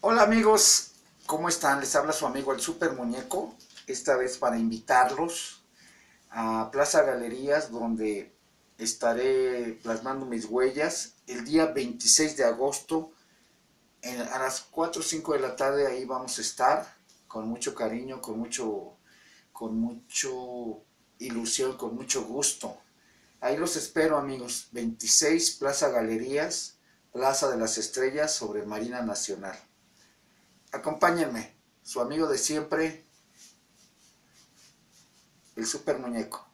Hola amigos, ¿cómo están? Les habla su amigo el Super Muñeco, esta vez para invitarlos a Plaza Galerías, donde estaré plasmando mis huellas el día 26 de agosto, a las 4 o 5 de la tarde ahí vamos a estar, con mucho cariño, con mucho, con mucho ilusión, con mucho gusto. Ahí los espero amigos, 26 Plaza Galerías, Plaza de las Estrellas sobre Marina Nacional. Acompáñenme, su amigo de siempre, el Super Muñeco.